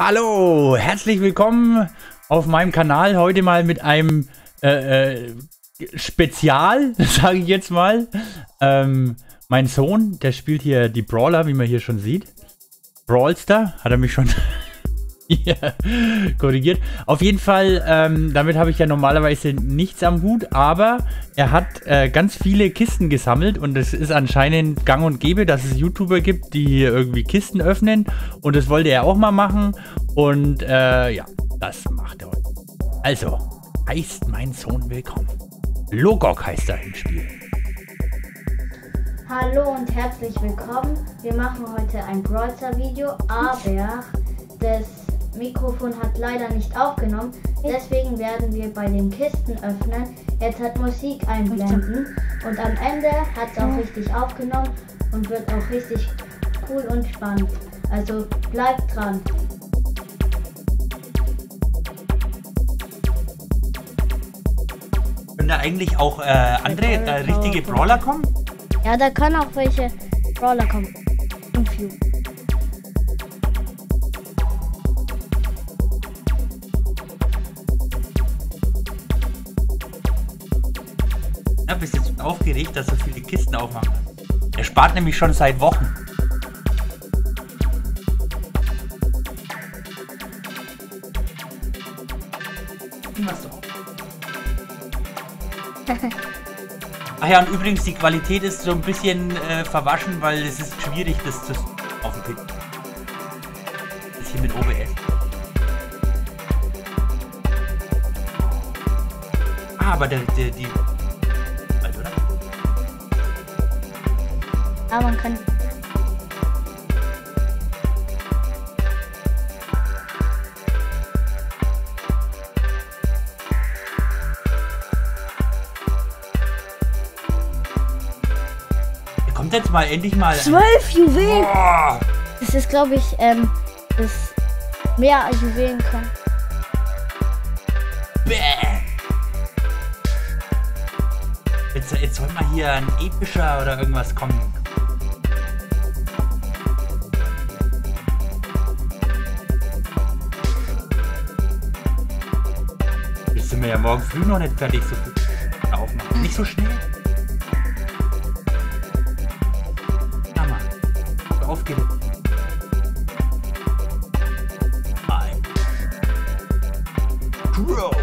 Hallo, herzlich willkommen auf meinem Kanal. Heute mal mit einem äh, äh, Spezial, sage ich jetzt mal. Ähm, mein Sohn, der spielt hier die Brawler, wie man hier schon sieht. Brawlster, hat er mich schon ja, korrigiert. Auf jeden Fall, ähm, damit habe ich ja normalerweise nichts am Hut, aber er hat äh, ganz viele Kisten gesammelt und es ist anscheinend gang und gäbe, dass es YouTuber gibt, die irgendwie Kisten öffnen und das wollte er auch mal machen und äh, ja, das macht er heute. Also, heißt mein Sohn willkommen. Logok heißt er im Spiel. Hallo und herzlich willkommen. Wir machen heute ein Brawler Video, aber das Mikrofon hat leider nicht aufgenommen. Deswegen werden wir bei den Kisten öffnen. Jetzt hat Musik einblenden. Und am Ende hat es auch richtig aufgenommen und wird auch richtig cool und spannend. Also bleibt dran. Können da eigentlich auch äh, andere äh, richtige Brawler kommen? Ja, da können auch welche Brawler kommen. Aufgeregt, dass so viele Kisten aufmachen. Er spart nämlich schon seit Wochen. Was? Ach ja, und übrigens, die Qualität ist so ein bisschen äh, verwaschen, weil es ist schwierig, das zu auf dem Pit. Das hier mit OBS. Ah, aber der, der, die... Ja, man kann. Kommt jetzt mal endlich mal... Zwölf Juwelen! Boah. Das ist, glaube ich, ähm, das mehr Juwelen kann. Bäh. Jetzt, jetzt soll mal hier ein epischer oder irgendwas kommen. Wir ja morgen früh noch nicht fertig so viel aufmachen. Nicht so schnell. Hammer. Aufgeregt. Ein. Crow.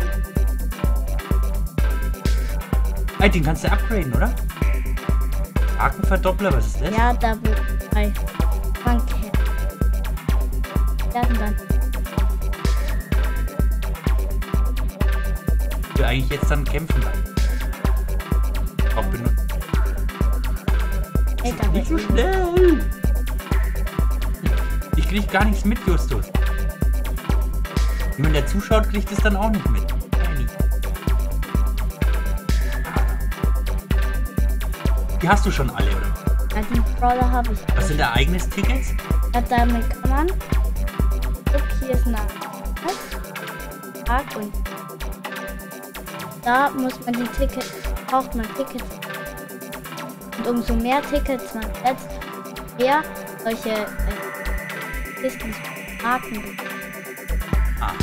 Ey, den kannst du upgraden, oder? Hakenverdoppler, was ist das? Ja, da wird jetzt dann kämpfen bleiben. Auch benutzen. Hey, Nicht so schnell! Ich krieg gar nichts mit, Justus. Wenn der zuschaut, kriegt es dann auch nicht mit. Die hast du schon alle, oder? ja, die Brawler habe ich. Was sind Ereignistickets? Ja, damit kann man. Guck, hier ist ein? Tag und. Da muss man die Tickets, braucht man Tickets. Und umso mehr Tickets man setzt, mehr solche äh, Marken. Ah.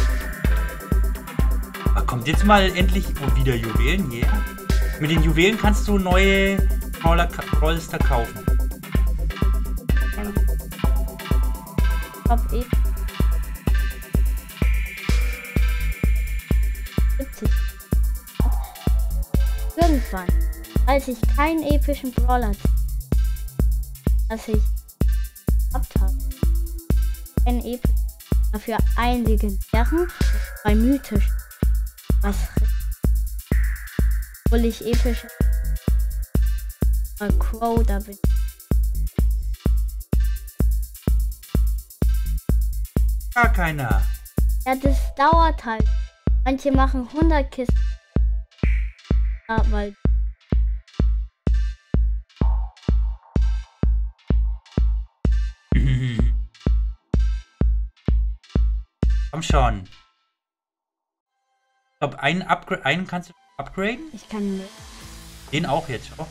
Kommt jetzt mal endlich oh, wieder Juwelen hier. Mit den Juwelen kannst du neue Brawler Brawlster kaufen. Ich hab eh. Irgendwann, als ich keinen epischen Brawler dass ich gehabt habe, keinen epischen, dafür einen legendären, zwei mythisch, was obwohl ich episch bei Crow da bin. Gar keiner. Ja, das dauert halt. Manche machen 100 Kisten. Ja, weil schon. Ich glaube, einen, einen kannst du upgraden? Ich kann... Den auch jetzt, schau.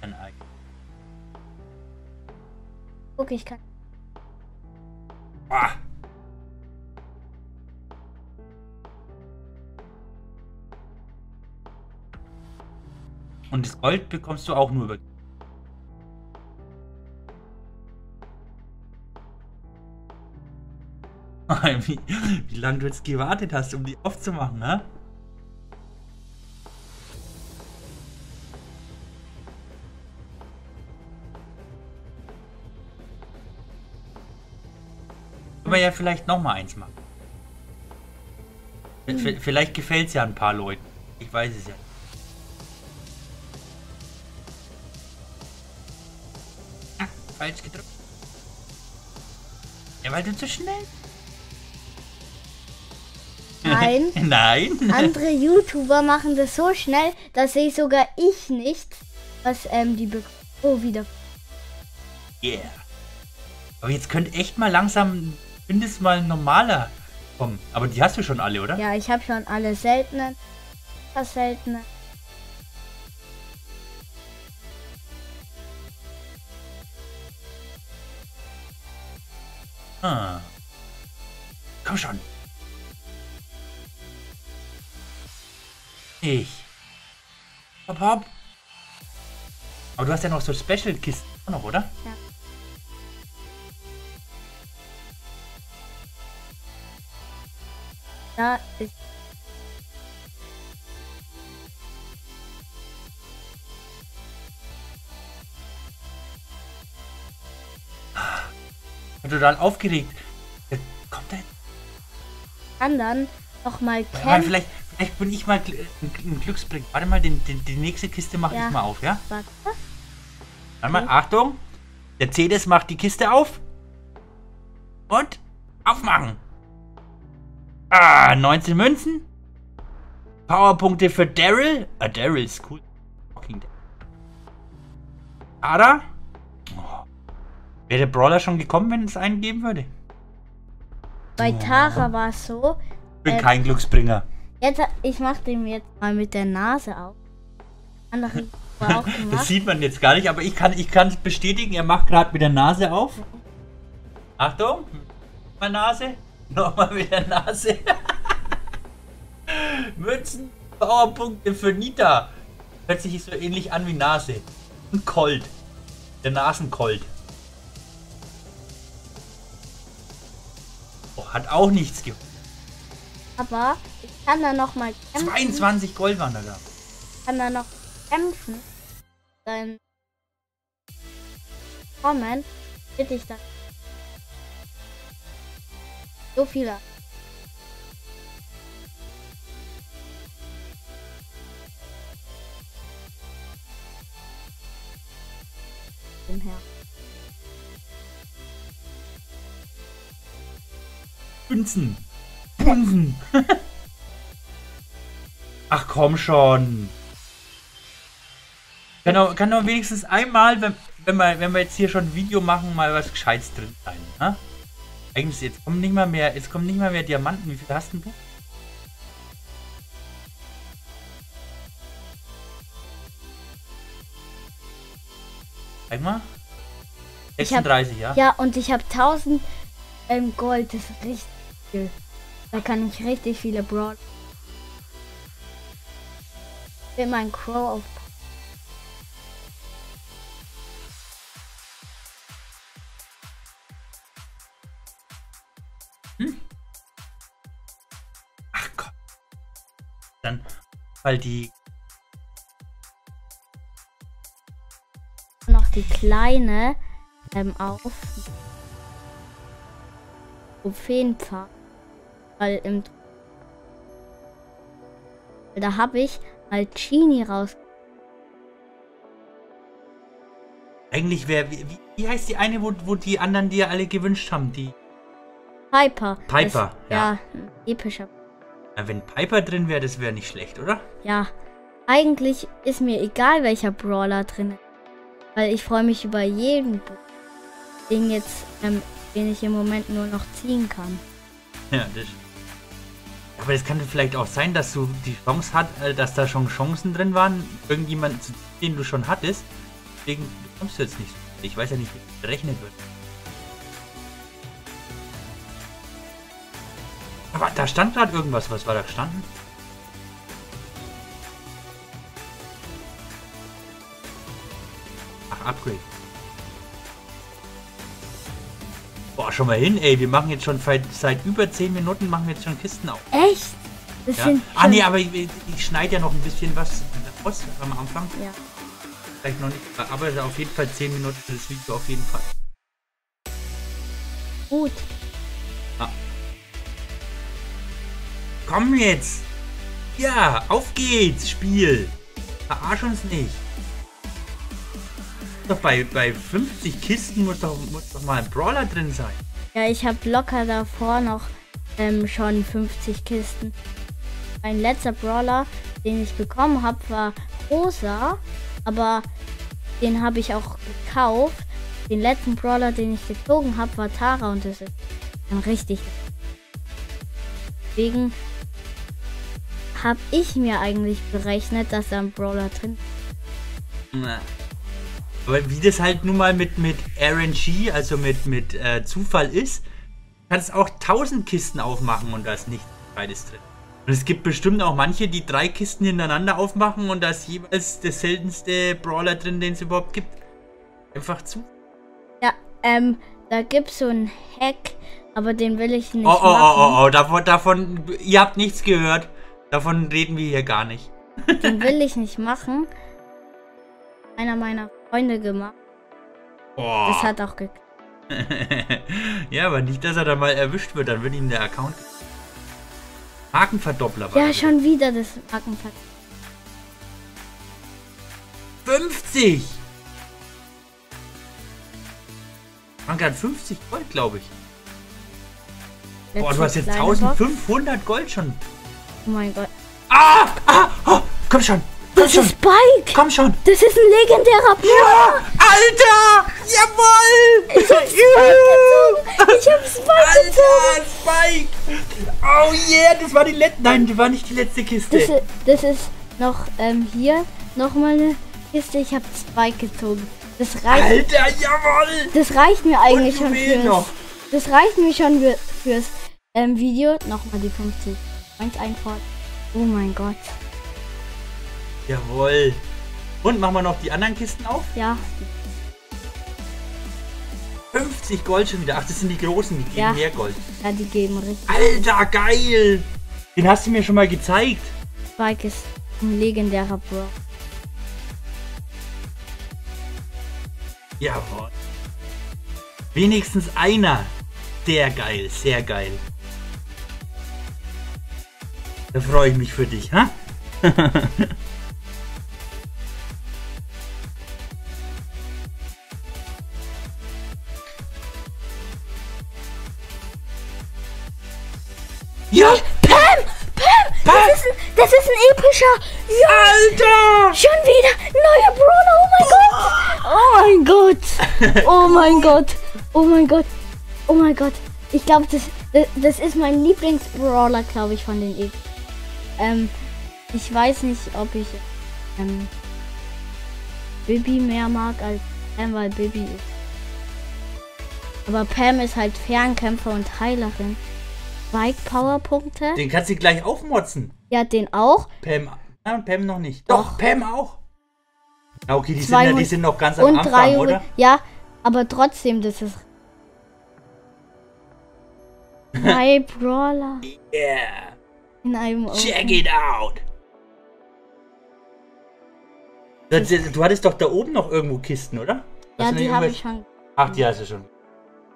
Dann eigentlich. Okay, ich kann... Ah. Und das Gold bekommst du auch nur über wie, wie lange du jetzt gewartet hast, um die aufzumachen, ne? Aber ja vielleicht noch mal eins machen. Hm. Vielleicht gefällt es ja ein paar Leuten. Ich weiß es ja. Ah, falsch gedrückt. Ja, weil du zu schnell. Nein. Nein. Andere YouTuber machen das so schnell, dass sehe sogar ich nicht, was ähm, die Be Oh, wieder. Yeah. Aber jetzt könnte echt mal langsam mindestens mal ein normaler kommen. Aber die hast du schon alle, oder? Ja, ich habe schon alle seltenen. Was seltene. Ah. Komm schon. Ich. Hopp, hopp. Aber du hast ja noch so Special-Kisten noch, oder? Ja. Da ist. Ich bin total aufgeregt. Kommt denn? Kann dann noch mal ja, vielleicht, vielleicht bin ich mal ein, Glücksbringer. Warte mal, den, den, die nächste Kiste mache ja. ich mal auf, ja? Warte. Warte mal, Achtung. Der CDS macht die Kiste auf. Und aufmachen. Ah, 19 Münzen. Powerpunkte für Daryl. Ah, Daryl ist cool. Fucking Ada. Oh. Wäre der Brawler schon gekommen, wenn es einen geben würde? Bei Tara war es so. Ich bin äh, kein Glücksbringer. Jetzt, ich mach dem jetzt mal mit der Nase auf. Andere war auch gemacht. Das sieht man jetzt gar nicht, aber ich kann ich kann bestätigen, er macht gerade mit der Nase auf. Achtung, mal Nase. Nochmal mit der Nase. Münzen, Powerpunkte für Nita. Hört sich so ähnlich an wie Nase. Und Colt. Der Nasencolt. Oh, hat auch nichts gemacht. Aber kann da noch mal kämpfen. 22 Gold waren da da. Ich kann da noch kämpfen. Dann kommen. Bitte ich dann so viele. Her. Münzen. Münzen. Ach komm schon. Kann doch, kann doch wenigstens einmal, wenn, wenn, wir, wenn wir jetzt hier schon ein Video machen, mal was Gescheites drin sein. Ne? Eigentlich, jetzt kommen nicht mal mehr, jetzt kommen nicht mal mehr Diamanten. Wie viel hast du? Zeig mal. 36, hab, ja? Ja, und ich habe 1000 ähm, Gold. Das ist richtig viel. Da kann ich richtig viele Broad. Will meinen Crow auf dann, weil die noch die kleine ähm, auf Trophäenpfad, weil im da habe ich mal Genie raus. Eigentlich wäre wie, wie, heißt die eine, wo, wo die anderen dir alle gewünscht haben, die Piper. Piper, das, ja. ja, epischer ja, wenn Piper drin wäre, das wäre nicht schlecht, oder? Ja. Eigentlich ist mir egal, welcher Brawler drin ist. Weil ich freue mich über jeden den jetzt, ähm, den ich im Moment nur noch ziehen kann. Ja, das aber es kann vielleicht auch sein, dass du die Chance hat, äh, dass da schon Chancen drin waren, irgendjemanden zu den du schon hattest. Deswegen bekommst du jetzt nicht. Ich weiß ja nicht, wie das berechnet wird. Aber da stand gerade irgendwas. Was war da gestanden? Upgrade. Schon mal hin, ey. Wir machen jetzt schon seit, seit über 10 Minuten machen wir jetzt schon Kisten auf. Echt? Das Ja. Ah, nee, aber ich, ich schneide ja noch ein bisschen was aus am Anfang. Ja. Vielleicht noch nicht. Aber auf jeden Fall 10 Minuten für das Video auf jeden Fall. Gut. Komm jetzt! Ja, auf geht's, Spiel! Verarsch uns nicht! Doch bei, bei 50 Kisten muss doch, muss doch mal ein Brawler drin sein. Ja, ich habe locker davor noch ähm, schon 50 Kisten. Mein letzter Brawler, den ich bekommen habe, war rosa, aber den habe ich auch gekauft. Den letzten Brawler, den ich gezogen habe, war Tara und das ist dann richtig. Deswegen habe ich mir eigentlich berechnet, dass da ein Brawler drin Na. Aber wie das halt nun mal mit, mit RNG, also mit, mit äh, Zufall ist, kannst auch 1000 Kisten aufmachen und da ist nicht beides drin. Und es gibt bestimmt auch manche, die drei Kisten hintereinander aufmachen und da ist jeweils der seltenste Brawler drin, den es überhaupt gibt. Einfach zu. Ja, ähm, da gibt's so einen Hack, aber den will ich nicht Oh, oh, machen. oh, oh, oh, davon, davon, ihr habt nichts gehört. Davon reden wir hier gar nicht. Den will ich nicht machen. Einer meiner Freunde gemacht. Boah. Das hat auch geklappt. ja, aber nicht, dass er da mal erwischt wird, dann wird ihm der Account. Markenverdoppler war Ja, schon wieder das Markenpack. 50! Man hat 50 Gold, glaube ich. Boah, du hast jetzt Letzte kleine Box. 1500 Gold schon. Oh mein Gott. Ah! Ah! Oh, komm schon! Komm Das schon! ist Spike! Komm schon! Das ist ein legendärer Ja! Alter! Jawoll! Ich hab Spike gezogen! Ich hab Spike gezogen! Alter, Spike! Oh yeah, das war die letzte. Nein, das war nicht die letzte Kiste. Das, das ist noch ähm, hier nochmal eine Kiste. Ich hab Spike gezogen. Das reicht, Alter, jawoll! das reicht mir eigentlich schon fürs, noch. Das reicht mir schon für, fürs ähm, Video. Nochmal die 50 Points einfordern. Oh mein Gott. Jawoll. Und machen wir noch die anderen Kisten auf? Ja, 50 Gold schon wieder. Ach, das sind die großen, die geben Ja. mehr Gold. ja, die geben richtig. Alter, geil! Den hast du mir schon mal gezeigt. Spike ist ein legendärer Bro. Jawohl. Wenigstens einer. Sehr geil, sehr geil. Da freue ich mich für dich, ha? Das ist, ein, epischer. Ja, Alter! schon wieder. Neuer Brawler. Oh mein Gott. Oh mein Gott. Oh mein Gott. Oh mein Gott. Ich glaube, das, das, das ist mein Lieblingsbrawler, glaube ich, von den E. Ähm, ich weiß nicht, ob ich ähm, Bibi mehr mag als Pam, weil Bibi ist. Aber Pam ist halt Fernkämpfer und Heilerin. Spike Powerpunkte. Den kannst du gleich aufmotzen. Ja, den auch. Pam. Ah, Pam noch nicht. Doch, Doch. Pam auch. Na okay, die sind, 200 ja, die sind noch ganz am Und Anfang, drei oder? Ja, aber trotzdem, das ist. Drei Brawler Yeah. in einem Check Open. it out. Das, du hattest doch da oben noch irgendwo Kisten, oder? Ja, Hast du die habe ich schon. Ach, die hast du schon.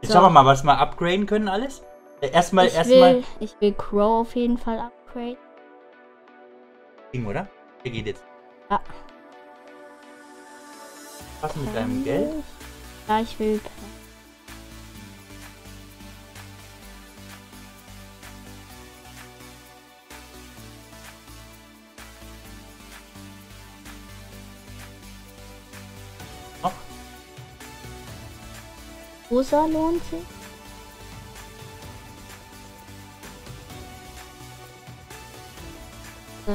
Jetzt So. schauen wir mal, was wir upgraden können alles. Erstmal, Ich erstmal. will, ich will Crow auf jeden Fall upgrade. Ding, oder? Hier geht jetzt. Ja. Was mit deinem Geld? Ja, ich will. Rosa lohnt sich.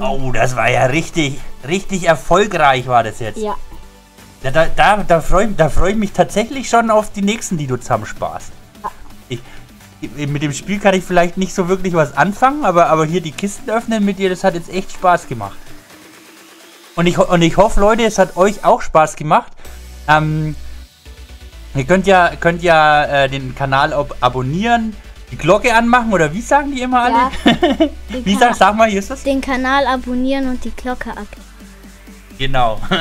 Oh, das war ja richtig, richtig erfolgreich war das jetzt. Ja, Da, da, da, da freue da freu ich mich tatsächlich schon auf die nächsten, die du zusammensparst. Ich, ich- mit dem Spiel kann ich vielleicht nicht so wirklich was anfangen, aber, aber hier die Kisten öffnen mit dir, das hat jetzt echt Spaß gemacht. Und ich, und ich hoffe, Leute, es hat euch auch Spaß gemacht. Ähm, ihr könnt ja, könnt ja äh, den Kanal ab abonnieren, die Glocke anmachen oder wie sagen die immer alle? Ja. wie sag, sag mal, Justus? Den Kanal abonnieren und die Glocke aktivieren. Genau.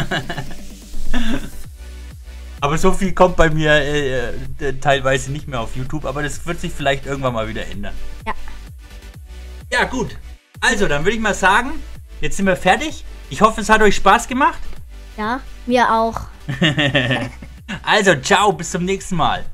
aber so viel kommt bei mir äh, äh, teilweise nicht mehr auf YouTube, aber das wird sich vielleicht irgendwann mal wieder ändern. Ja. Ja, gut. Also, dann würde ich mal sagen, jetzt sind wir fertig. Ich hoffe, es hat euch Spaß gemacht. Ja, mir auch. also, ciao, bis zum nächsten Mal.